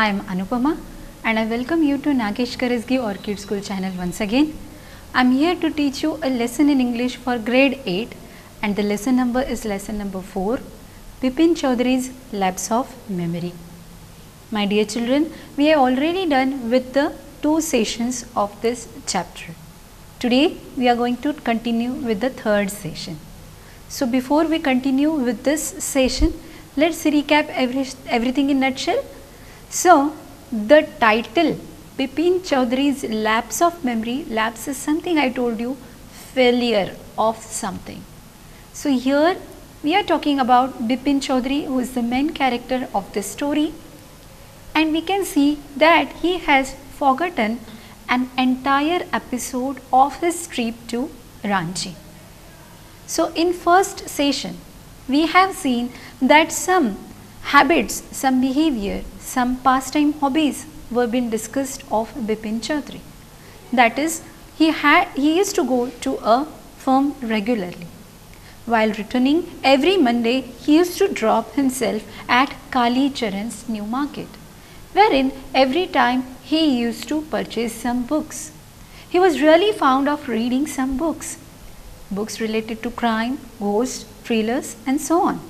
I am Anupama and I welcome you to Nagesh Karisgi Orchid School channel once again. I am here to teach you a lesson in English for grade 8 and the lesson number is lesson number 4 Bipin Chaudhary's Lapse of Memory. My dear children, we have already done with the two sessions of this chapter. Today we are going to continue with the third session. So before we continue with this session, let's recap every, everything in nutshell. So the title Bipin Chaudhary's lapse of memory, lapse is something I told you, failure of something. So here we are talking about Bipin Chaudhary who is the main character of this story and we can see that he has forgotten an entire episode of his trip to Ranchi. So in first session we have seen that some habits, some behavior, some pastime hobbies were being discussed of Bipin Chaudhary. That is he had he used to go to a firm regularly. While returning every Monday he used to drop himself at Kali Charan's new market wherein every time he used to purchase some books. He was really fond of reading some books, books related to crime, ghosts, thrillers and so on.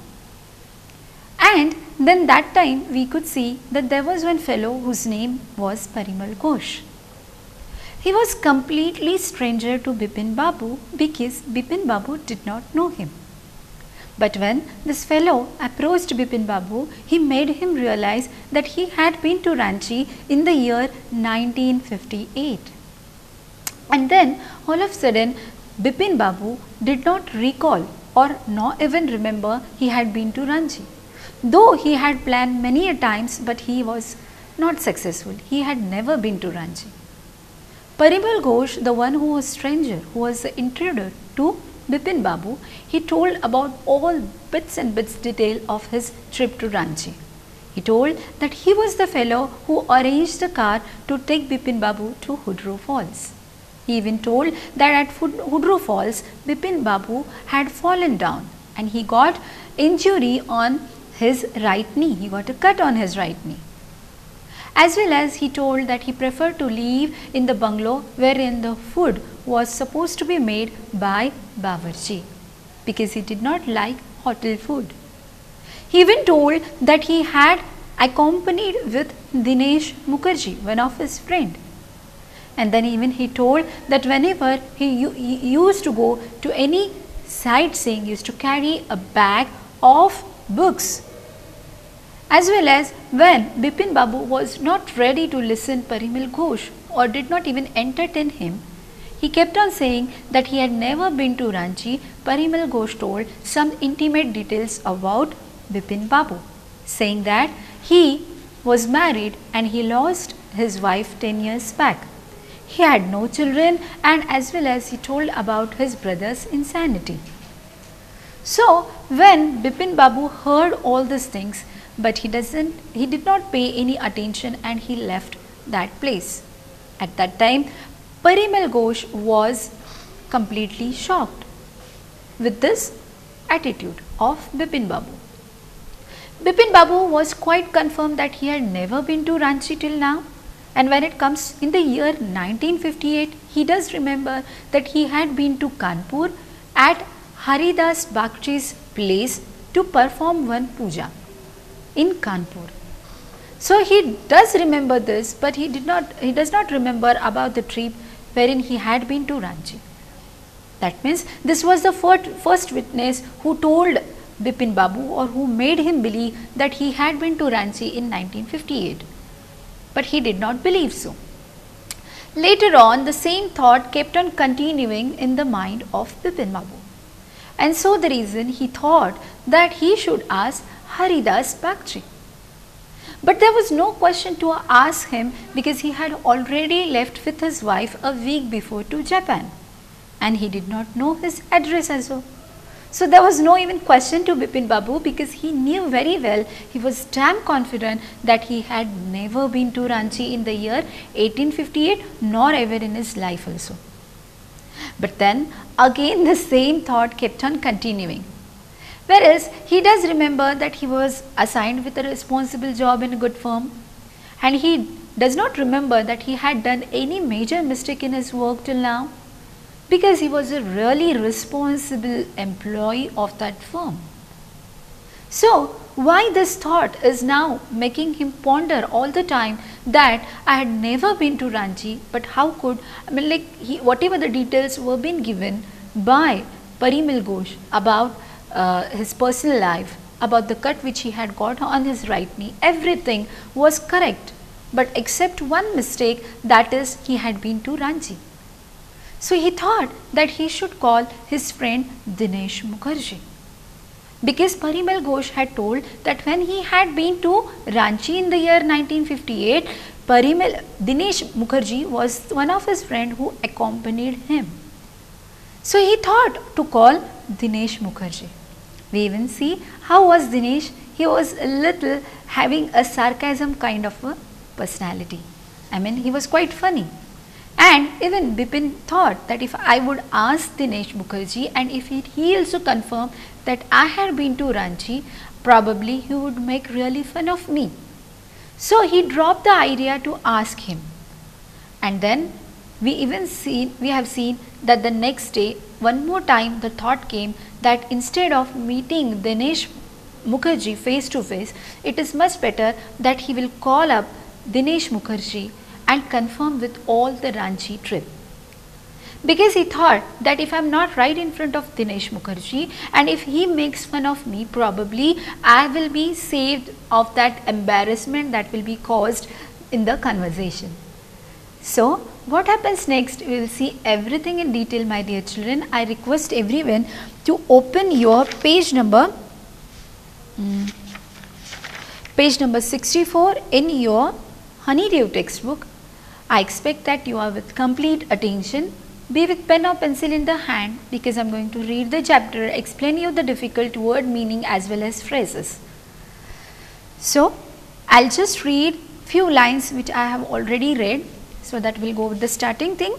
And then that time we could see that there was one fellow whose name was Parimal Ghosh. He was completely stranger to Bipin Babu because Bipin Babu did not know him. But when this fellow approached Bipin Babu, he made him realize that he had been to Ranchi in the year 1958. And then all of a sudden Bipin Babu did not recall or not even remember he had been to Ranchi. Though he had planned many a times but he was not successful. He had never been to Ranchi. Parimal Ghosh, the one who was stranger, who was the intruder to Bipin Babu, he told about all bits and bits detail of his trip to Ranchi. He told that he was the fellow who arranged the car to take Bipin Babu to Hudro Falls. He even told that at Hudro Falls, Bipin Babu had fallen down and he got injury on his right knee. He got a cut on his right knee. As well as he told that he preferred to live in the bungalow wherein the food was supposed to be made by Bawarchi because he did not like hotel food. He even told that he had accompanied with Dinesh Mukherjee, one of his friend. And then even he told that whenever he, he used to go to any sightseeing, used to carry a bag of books as well as when Bipin Babu was not ready to listen Parimal Ghosh or did not even entertain him, he kept on saying that he had never been to Ranchi. Parimal Ghosh told some intimate details about Bipin Babu, saying that he was married and he lost his wife 10 years back. He had no children and as well as he told about his brother's insanity. So, when Bipin Babu heard all these things, but he doesn't he did not pay any attention and he left that place. At that time Parimal Ghosh was completely shocked with this attitude of Bipin Babu. Bipin Babu was quite confirmed that he had never been to Ranchi till now and when it comes in the year 1958 he does remember that he had been to Kanpur at Haridas Bagchi's place to perform one puja in Kanpur. So he does remember this but he did not he does not remember about the trip wherein he had been to Ranchi. That means this was the first, first witness who told Bipin Babu or who made him believe that he had been to Ranchi in 1958. But he did not believe so. Later on the same thought kept on continuing in the mind of Bipin Babu. And so the reason he thought that he should ask Haridas Bagchi. But there was no question to ask him because he had already left with his wife a week before to Japan and he did not know his address as well. So there was no even question to Bipin Babu because he knew very well, he was damn confident that he had never been to Ranchi in the year 1858 nor ever in his life also. But then again the same thought kept on continuing. Whereas he does remember that he was assigned with a responsible job in a good firm and he does not remember that he had done any major mistake in his work till now because he was a really responsible employee of that firm. So, why this thought is now making him ponder all the time that I had never been to Ranchi but how could I mean like he, whatever the details were being given by Parimal Ghosh about uh, his personal life about the cut which he had got on his right knee everything was correct but except one mistake that is he had been to Ranchi. So he thought that he should call his friend Dinesh Mukherjee because Parimal Ghosh had told that when he had been to Ranchi in the year 1958, Parimal, Dinesh Mukherjee was one of his friend who accompanied him. So he thought to call Dinesh Mukherjee. We even see how was Dinesh, he was a little having a sarcasm kind of a personality. I mean he was quite funny. And even Bipin thought that if I would ask Dinesh Mukherjee and if he, he also confirmed that I had been to Ranchi, probably he would make really fun of me. So he dropped the idea to ask him. And then we even seen, we have seen that the next day, one more time the thought came that instead of meeting Dinesh Mukherjee face to face, it is much better that he will call up Dinesh Mukherjee and confirm with all the Ranchi trip because he thought that if I am not right in front of Dinesh Mukherjee and if he makes fun of me probably I will be saved of that embarrassment that will be caused in the conversation. So what happens next we will see everything in detail my dear children. I request everyone to open your page number um, page number 64 in your Honeydew textbook. I expect that you are with complete attention be with pen or pencil in the hand because I am going to read the chapter, explain you the difficult word meaning as well as phrases. So, I will just read few lines which I have already read. So, that will go with the starting thing.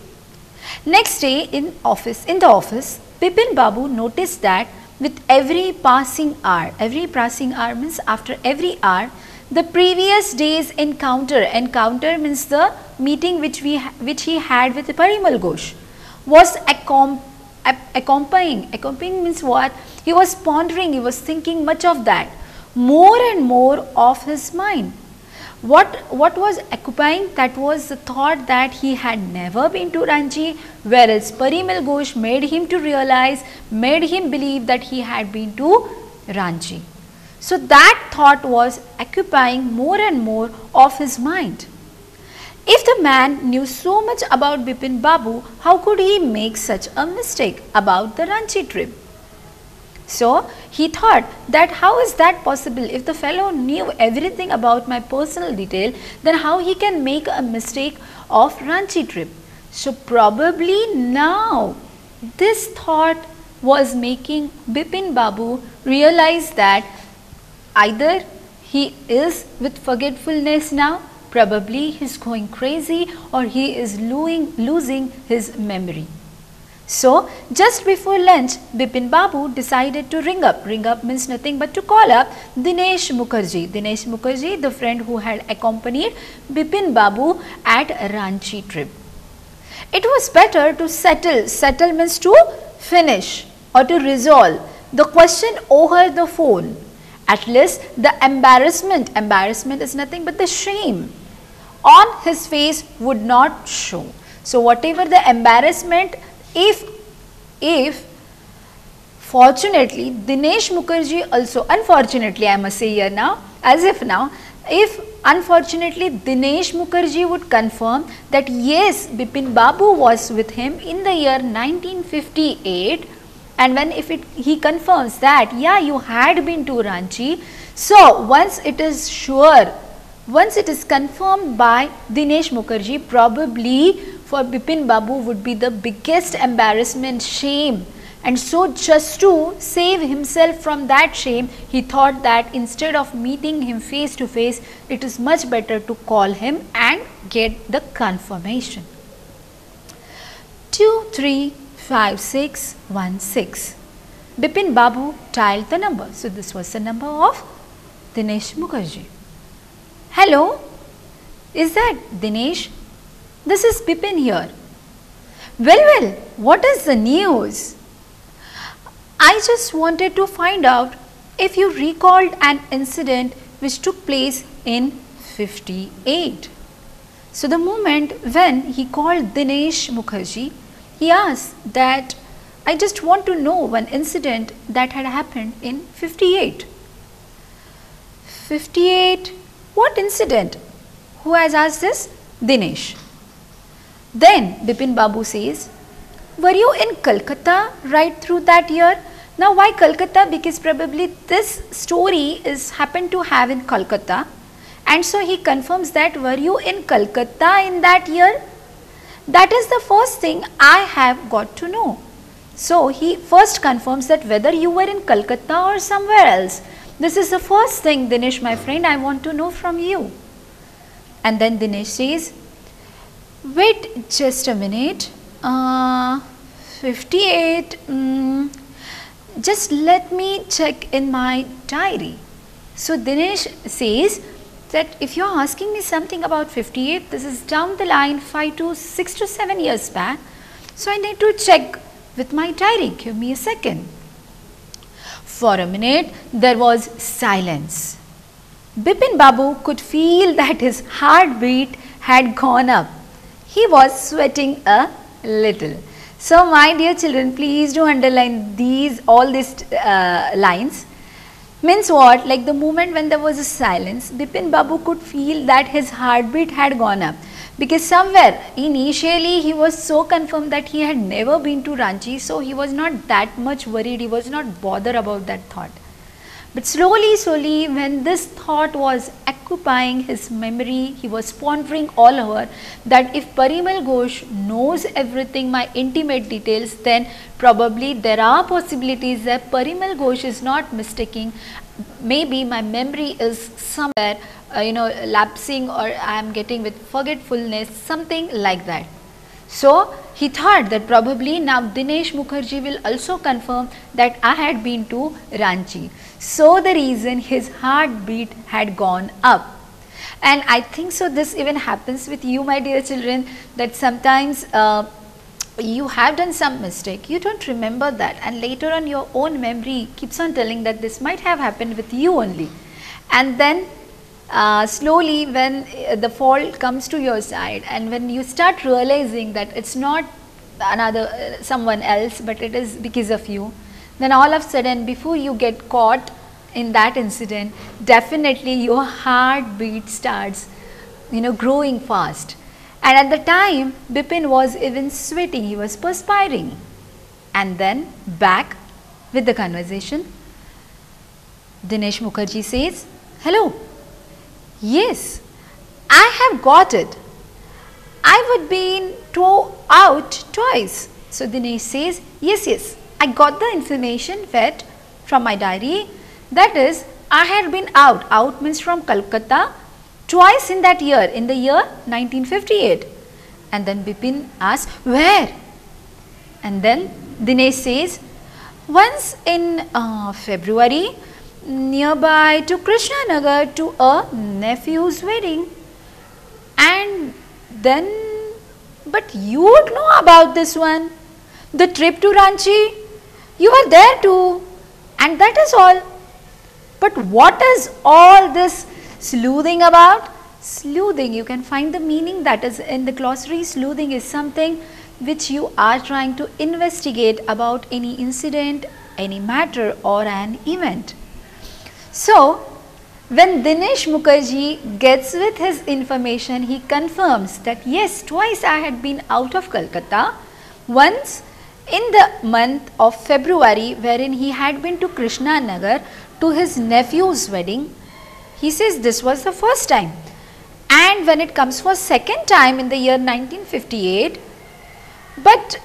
Next day in office, in the office, Bipin Babu noticed that with every passing hour, every passing hour means after every hour, the previous day's encounter, encounter means the meeting which we which he had with Parimal Ghosh was accompanying, accompanying means what? He was pondering, he was thinking much of that, more and more of his mind. What, what was occupying? That was the thought that he had never been to Ranchi, whereas Parimal Ghosh made him to realize, made him believe that he had been to Ranchi. So that thought was occupying more and more of his mind. If the man knew so much about Bipin Babu, how could he make such a mistake about the Ranchi trip? So, he thought that how is that possible if the fellow knew everything about my personal detail then how he can make a mistake of Ranchi trip. So, probably now this thought was making Bipin Babu realize that either he is with forgetfulness now probably he is going crazy or he is losing, losing his memory. So, just before lunch, Bipin Babu decided to ring up. Ring up means nothing but to call up Dinesh Mukherjee. Dinesh Mukherjee, the friend who had accompanied Bipin Babu at Ranchi trip. It was better to settle, settle means to finish or to resolve the question over the phone. At least the embarrassment, embarrassment is nothing but the shame on his face would not show. So, whatever the embarrassment if if fortunately Dinesh Mukherjee also unfortunately I must say here now as if now if unfortunately Dinesh Mukherjee would confirm that yes Bipin Babu was with him in the year 1958 and when if it, he confirms that yeah you had been to Ranchi so once it is sure once it is confirmed by Dinesh Mukherjee, probably for Bipin Babu would be the biggest embarrassment, shame. And so just to save himself from that shame, he thought that instead of meeting him face to face, it is much better to call him and get the confirmation. 2, 3, 5, 6, 1, 6. Bipin Babu dialed the number. So, this was the number of Dinesh Mukherjee. Hello, is that Dinesh? This is Bipin here. Well, well, what is the news? I just wanted to find out if you recalled an incident which took place in 58. So, the moment when he called Dinesh Mukherjee, he asked that I just want to know one incident that had happened in 58. 58, what incident? Who has asked this? Dinesh. Then Bipin Babu says, were you in Calcutta right through that year? Now why Calcutta? Because probably this story is happened to have in Calcutta and so he confirms that were you in Calcutta in that year? That is the first thing I have got to know. So he first confirms that whether you were in Calcutta or somewhere else. This is the first thing Dinesh my friend I want to know from you. And then Dinesh says, wait just a minute, uh, 58, um, just let me check in my diary. So Dinesh says that if you are asking me something about 58, this is down the line 5 to 6 to 7 years back. So I need to check with my diary. Give me a second. For a minute, there was silence. Bipin Babu could feel that his heartbeat had gone up. He was sweating a little. So, my dear children, please do underline these all these uh, lines. Means what? Like the moment when there was a silence, Bipin Babu could feel that his heartbeat had gone up because somewhere initially he was so confirmed that he had never been to Ranchi so he was not that much worried he was not bothered about that thought but slowly slowly when this thought was occupying his memory he was pondering all over that if Parimal Ghosh knows everything my intimate details then probably there are possibilities that Parimal Ghosh is not mistaking maybe my memory is somewhere uh, you know lapsing or I am getting with forgetfulness something like that. So, he thought that probably now Dinesh Mukherjee will also confirm that I had been to Ranchi. So, the reason his heartbeat had gone up. And I think so this even happens with you my dear children that sometimes uh, you have done some mistake, you do not remember that and later on your own memory keeps on telling that this might have happened with you only. And then uh, slowly when uh, the fault comes to your side and when you start realizing that it is not another uh, someone else but it is because of you then all of a sudden before you get caught in that incident definitely your heartbeat starts you know growing fast and at the time Bipin was even sweating he was perspiring and then back with the conversation Dinesh Mukherjee says hello Yes, I have got it. I would been to out twice. So Dinesh says, yes, yes, I got the information fed from my diary. That is, I had been out. Out means from Calcutta twice in that year, in the year 1958. And then Bipin asks, where? And then Dinesh says, once in uh, February nearby to Krishnanagar to a nephew's wedding. And then, but you would know about this one. The trip to Ranchi, you were there too and that is all. But what is all this sleuthing about? Sleuthing, you can find the meaning that is in the glossary. Sleuthing is something which you are trying to investigate about any incident, any matter or an event. So, when Dinesh Mukherjee gets with his information, he confirms that yes, twice I had been out of Calcutta. Once in the month of February wherein he had been to Krishna Nagar to his nephew's wedding. He says this was the first time. And when it comes for second time in the year 1958, but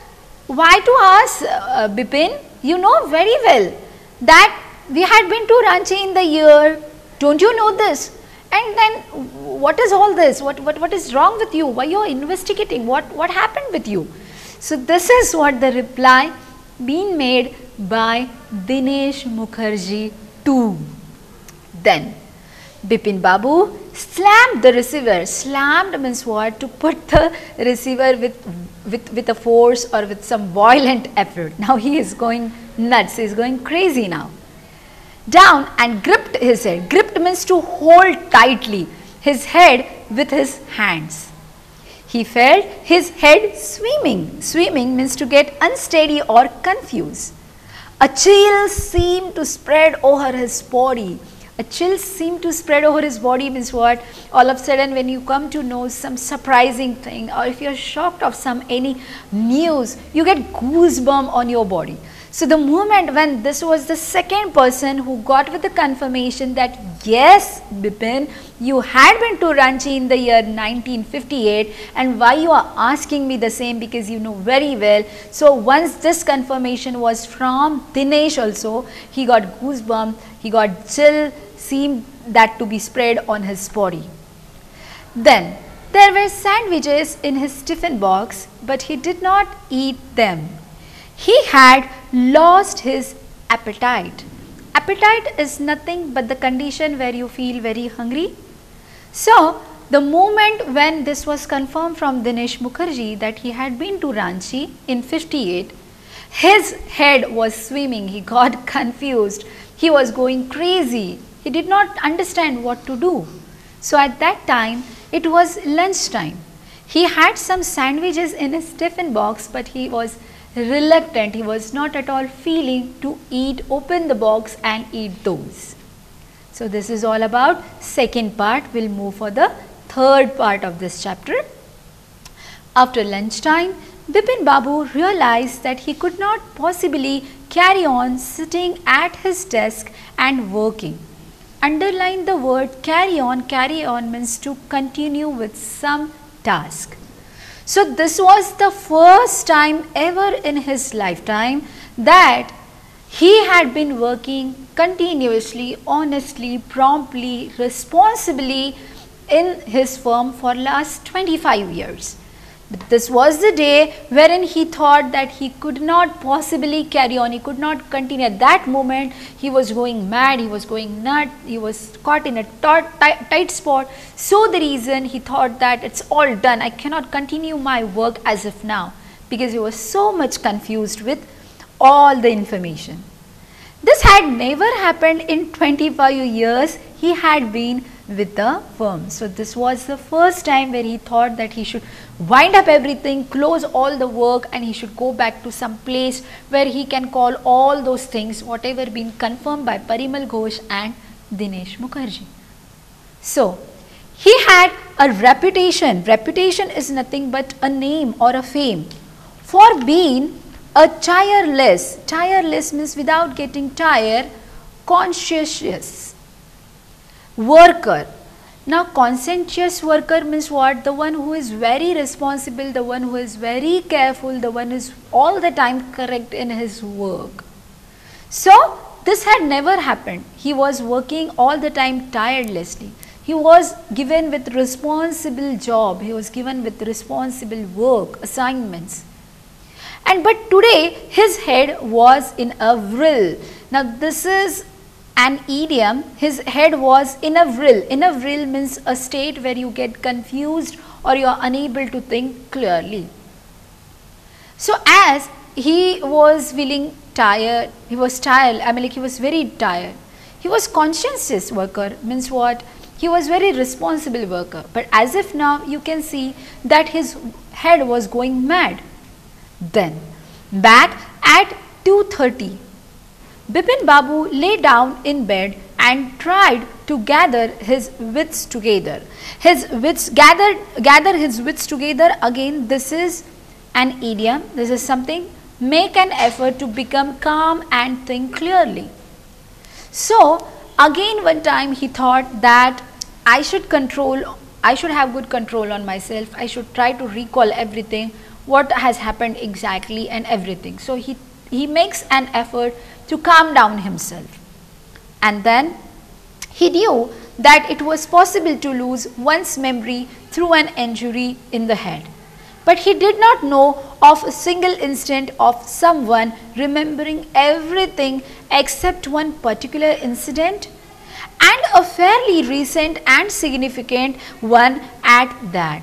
why to ask uh, Bipin? You know very well that we had been to Ranchi in the year, don't you know this? And then what is all this? What, what, what is wrong with you? Why you are investigating? What, what happened with you? So this is what the reply being made by Dinesh Mukherjee too. Then Bipin Babu slammed the receiver. Slammed means what? To put the receiver with, with, with a force or with some violent effort. Now he is going nuts. He is going crazy now. Down and gripped his head. Gripped means to hold tightly his head with his hands. He felt his head swimming. Swimming means to get unsteady or confused. A chill seemed to spread over his body a chill seemed to spread over his body means what all of a sudden when you come to know some surprising thing or if you are shocked of some any news you get goosebump on your body so the moment when this was the second person who got with the confirmation that yes Bipin you had been to Ranchi in the year 1958 and why you are asking me the same because you know very well. So once this confirmation was from Dinesh also he got goosebump, he got chill seemed that to be spread on his body. Then there were sandwiches in his tiffin box but he did not eat them. He had lost his appetite. Appetite is nothing but the condition where you feel very hungry. So, the moment when this was confirmed from Dinesh Mukherjee that he had been to Ranchi in 58, his head was swimming, he got confused, he was going crazy, he did not understand what to do. So at that time, it was lunch time. He had some sandwiches in his tiffin box, but he was reluctant. He was not at all feeling to eat, open the box and eat those. So this is all about second part. We'll move for the third part of this chapter. After lunchtime, Bipin Babu realized that he could not possibly carry on sitting at his desk and working underline the word carry on. Carry on means to continue with some task. So this was the first time ever in his lifetime that he had been working continuously, honestly, promptly, responsibly in his firm for last 25 years. But this was the day wherein he thought that he could not possibly carry on, he could not continue. At that moment, he was going mad, he was going nut, he was caught in a tight, tight spot. So the reason he thought that it's all done, I cannot continue my work as of now because he was so much confused with all the information. This had never happened in 25 years he had been with the firm. So this was the first time where he thought that he should wind up everything, close all the work and he should go back to some place where he can call all those things whatever been confirmed by Parimal Ghosh and Dinesh Mukherjee. So, he had a reputation. Reputation is nothing but a name or a fame for being a tireless. Tireless means without getting tired, conscientious worker now conscientious worker means what? The one who is very responsible, the one who is very careful, the one is all the time correct in his work. So this had never happened. He was working all the time tirelessly. He was given with responsible job. He was given with responsible work, assignments. And but today his head was in a vril. Now this is an idiom, his head was in a vril. In a vril means a state where you get confused or you are unable to think clearly. So as he was feeling tired, he was tired, I mean like he was very tired. He was conscientious worker means what? He was very responsible worker. But as if now you can see that his head was going mad. Then back at 2.30 Bipin Babu lay down in bed and tried to gather his wits together. His wits gathered, gather his wits together again this is an idiom, this is something make an effort to become calm and think clearly. So again one time he thought that I should control, I should have good control on myself, I should try to recall everything, what has happened exactly and everything. So he, he makes an effort to calm down himself. And then he knew that it was possible to lose one's memory through an injury in the head. but he did not know of a single instant of someone remembering everything except one particular incident and a fairly recent and significant one at that.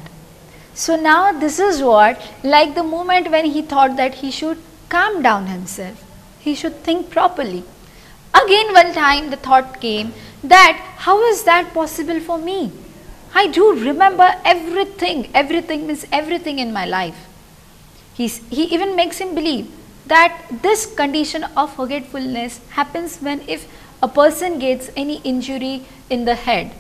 So now this is what like the moment when he thought that he should calm down himself, he should think properly. Again one time the thought came that how is that possible for me? I do remember everything, everything means everything in my life. He's, he even makes him believe that this condition of forgetfulness happens when if a person gets any injury in the head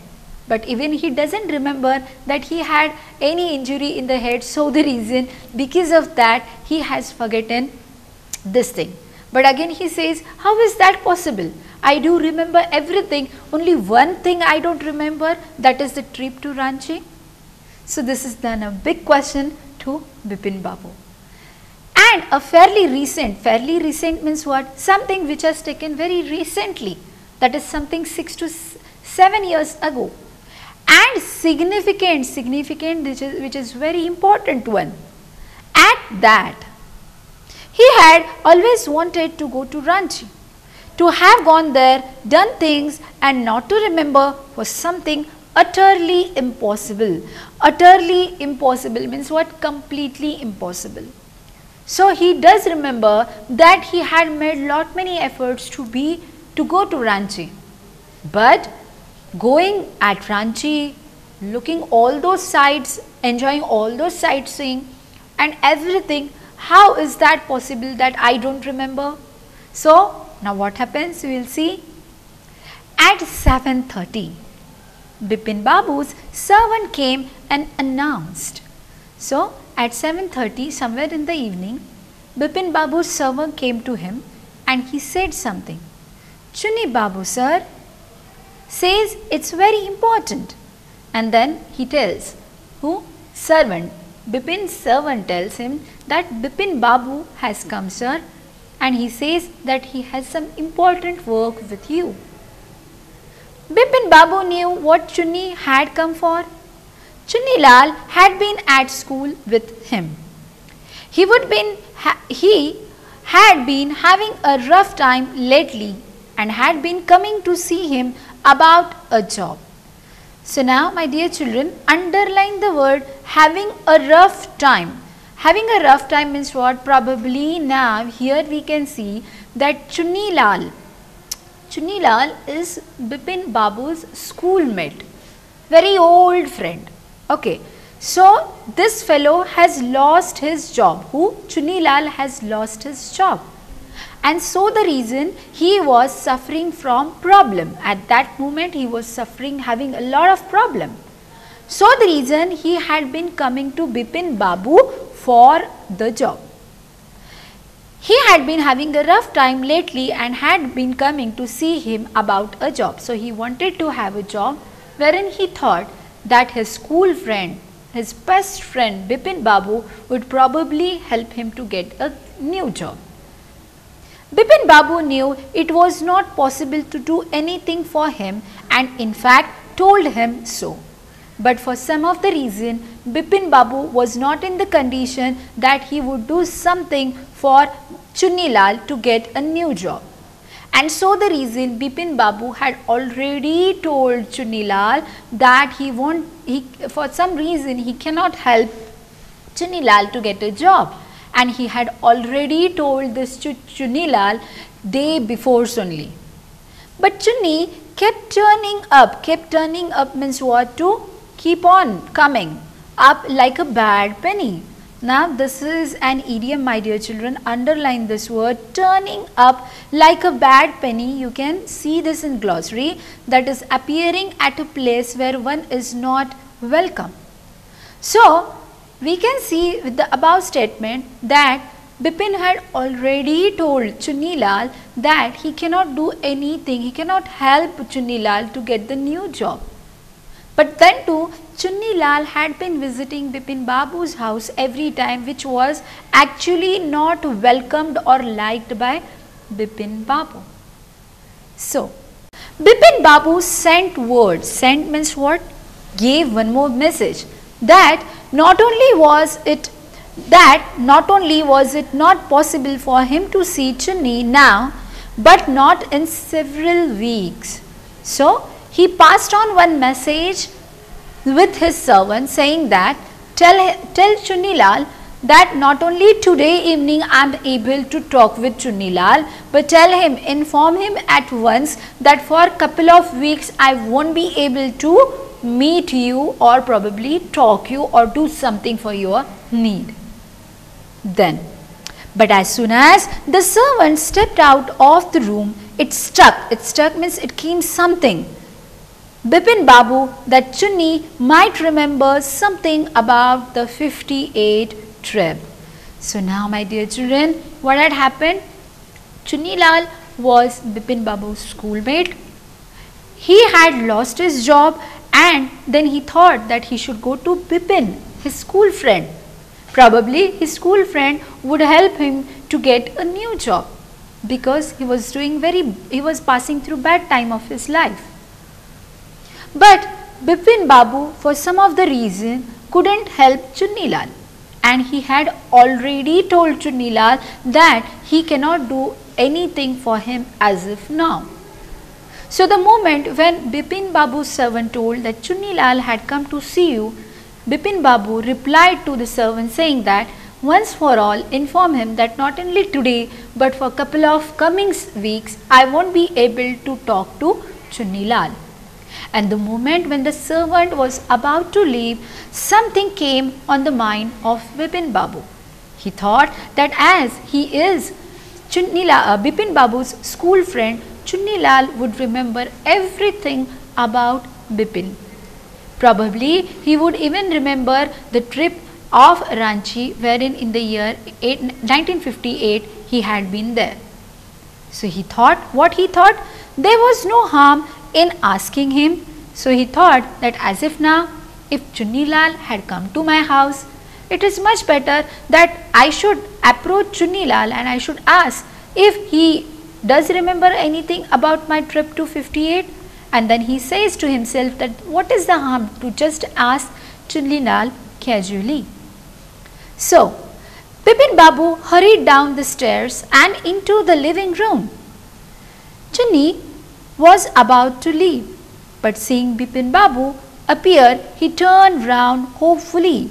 but even he doesn't remember that he had any injury in the head so the reason because of that he has forgotten this thing but again he says how is that possible? I do remember everything. Only one thing I don't remember that is the trip to Ranchi. So this is then a big question to Bipin Babu. And a fairly recent fairly recent means what? Something which has taken very recently that is something 6 to 7 years ago. And significant significant which is, which is very important one. At that he had always wanted to go to Ranchi to have gone there done things and not to remember was something utterly impossible. Utterly impossible means what? Completely impossible. So he does remember that he had made lot many efforts to be to go to Ranchi. But going at Ranchi, looking all those sights, enjoying all those sightseeing and everything, how is that possible that I don't remember? So, now what happens we will see. At 7.30, Bipin Babu's servant came and announced. So, at 7.30 somewhere in the evening, Bipin Babu's servant came to him and he said something. Chuni Babu sir, says it's very important and then he tells who servant Bipin's servant tells him that Bipin Babu has come sir and he says that he has some important work with you. Bipin Babu knew what Chunni had come for. Chunni Lal had been at school with him. He would been he had been having a rough time lately and had been coming to see him about a job. So now my dear children underline the word having a rough time. Having a rough time means what? Probably now here we can see that Chunni Lal. Lal is Bipin Babu's schoolmate, very old friend. Okay. So this fellow has lost his job. Who? Chunni Lal has lost his job and so the reason he was suffering from problem at that moment he was suffering having a lot of problem so the reason he had been coming to Bipin Babu for the job. He had been having a rough time lately and had been coming to see him about a job. So he wanted to have a job wherein he thought that his school friend his best friend Bipin Babu would probably help him to get a new job. Bipin Babu knew it was not possible to do anything for him and in fact told him so. But for some of the reason, Bipin Babu was not in the condition that he would do something for Lal to get a new job. And so the reason Bipin Babu had already told Lal that he won't, he, for some reason he cannot help Lal to get a job and he had already told this to Chunilal day before only. But Chunni kept turning up, kept turning up means what to keep on coming up like a bad penny. Now this is an idiom my dear children underline this word turning up like a bad penny you can see this in glossary that is appearing at a place where one is not welcome. So we can see with the above statement that Bipin had already told Chunilal that he cannot do anything, he cannot help Chunilal to get the new job. But then too, Chunni Lal had been visiting Bipin Babu's house every time which was actually not welcomed or liked by Bipin Babu. So, Bipin Babu sent word, sent means what? Gave one more message that not only was it that not only was it not possible for him to see Chunni now, but not in several weeks. So, he passed on one message with his servant saying that tell, tell Chunilal that not only today evening I am able to talk with Chunilal but tell him inform him at once that for a couple of weeks I won't be able to meet you or probably talk you or do something for your need. Then, but as soon as the servant stepped out of the room, it stuck. It stuck means it came something. Bipin Babu that Chunni might remember something about the 58 trip. So now my dear children, what had happened? Chunni Lal was Bipin Babu's schoolmate. He had lost his job and then he thought that he should go to Bipin, his school friend. Probably his school friend would help him to get a new job because he was doing very, he was passing through bad time of his life. But Bipin Babu for some of the reason couldn't help Chunnilal and he had already told Chunnilal that he cannot do anything for him as of now. So the moment when Bipin Babu's servant told that Chunnilal had come to see you, Bipin Babu replied to the servant saying that once for all inform him that not only today but for couple of coming weeks I won't be able to talk to Chunnilal. And the moment when the servant was about to leave, something came on the mind of Bipin Babu. He thought that as he is Chunnila, uh, Bipin Babu's school friend, Chunnilal would remember everything about Bipin. Probably he would even remember the trip of Ranchi wherein in the year 1958 he had been there. So he thought what he thought there was no harm in asking him. So he thought that as if now if Chunnilal had come to my house it is much better that I should approach Chunnilal and I should ask if he does remember anything about my trip to 58 and then he says to himself that what is the harm to just ask Chunlinal casually. So, Bipin Babu hurried down the stairs and into the living room. Chunni was about to leave, but seeing Bipin Babu appear, he turned round hopefully.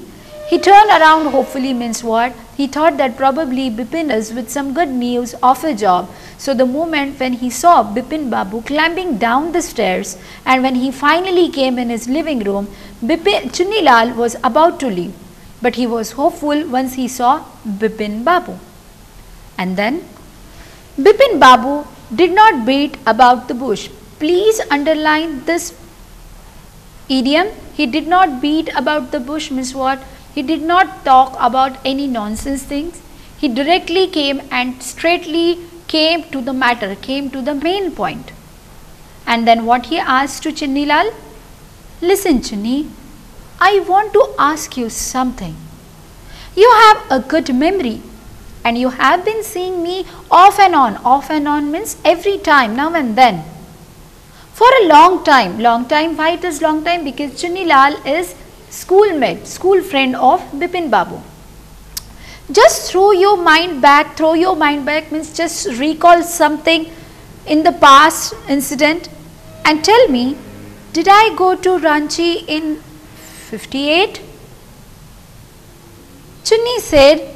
He turned around hopefully means what? He thought that probably Bipin is with some good news of a job so the moment when he saw Bipin Babu climbing down the stairs and when he finally came in his living room, Bipin, Chunnilal was about to leave. But he was hopeful once he saw Bipin Babu. And then Bipin Babu did not beat about the bush. Please underline this idiom. He did not beat about the bush means what? He did not talk about any nonsense things. He directly came and straightly came to the matter, came to the main point. And then what he asked to Chinnilal? Listen Chinni, I want to ask you something. You have a good memory and you have been seeing me off and on. Off and on means every time, now and then. For a long time, long time, why it is long time? Because Chunnilal is schoolmate, school friend of Bipin Babu. Just throw your mind back, throw your mind back means just recall something in the past incident and tell me, did I go to Ranchi in 58? Chunni said,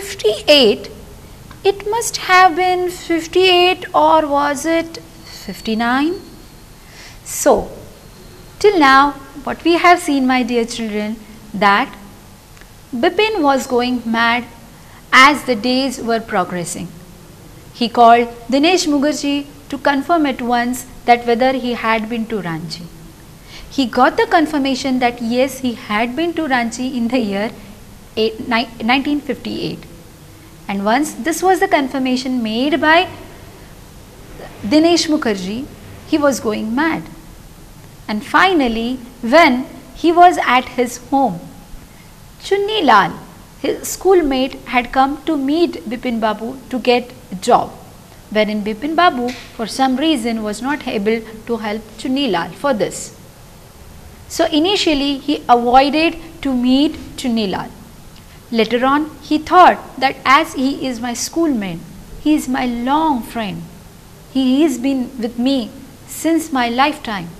58? It must have been 58 or was it 59? So, till now what we have seen my dear children that Bipin was going mad as the days were progressing. He called Dinesh Mukherjee to confirm at once that whether he had been to Ranchi. He got the confirmation that yes, he had been to Ranchi in the year 1958. And once this was the confirmation made by Dinesh Mukherjee, he was going mad. And finally, when he was at his home, Chunni Lal, his schoolmate, had come to meet Bipin Babu to get a job, wherein Bipin Babu, for some reason, was not able to help Chunni Lal for this. So initially, he avoided to meet Chunni Lal. Later on, he thought that as he is my schoolmate, he is my long friend. He has been with me since my lifetime.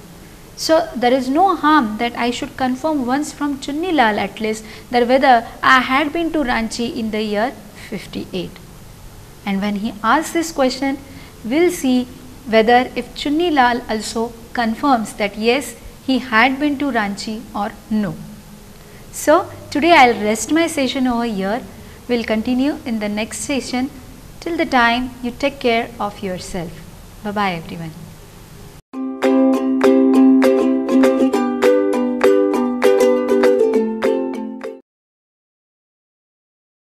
So there is no harm that I should confirm once from Chunni Lal at least that whether I had been to Ranchi in the year 58. And when he asks this question, we'll see whether if Chunni Lal also confirms that yes, he had been to Ranchi or no. So today I'll rest my session over here. We'll continue in the next session. Till the time you take care of yourself. Bye bye everyone.